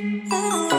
Oh.